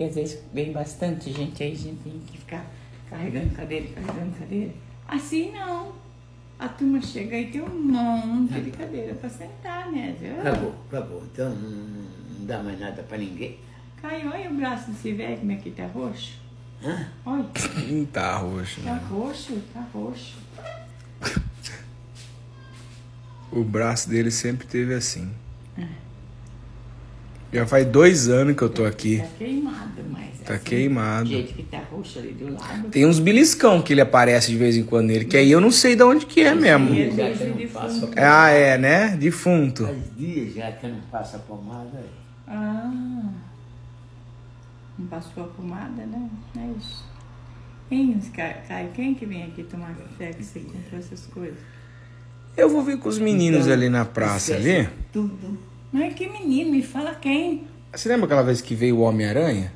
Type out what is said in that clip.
que às vezes vem bastante gente aí, a gente tem que ficar carregando cadeira, carregando cadeira. Assim não. A turma chega e tem um monte de cadeira para sentar, né? Acabou, acabou. Então não, dá mais nada para ninguém. Caio, olha o braço desse velho como é que tá roxo. Hã? Olha, Não tá roxo, tá né? roxo, tá roxo. O braço dele sempre teve assim. Já faz dois anos que eu tô aqui. Tá queimado, mas. Tá assim, queimado. Do jeito que tá roxo ali do lado. Tem uns beliscão que ele aparece de vez em quando nele, que aí eu não sei de onde que é mesmo. E às Já vezes que não de passa fundo. Ah, é, né? Defunto. Faz dias já que eu não passo a pomada. Ah. Não passou a pomada, né? É isso. Hein, Ca- Caio, quem que vem aqui tomar café que você comprou essas coisas? Eu vou ver com os meninos Então, ali na praça ali. Tudo. Mas que menino, me fala quem? Você lembra aquela vez que veio o Homem-Aranha?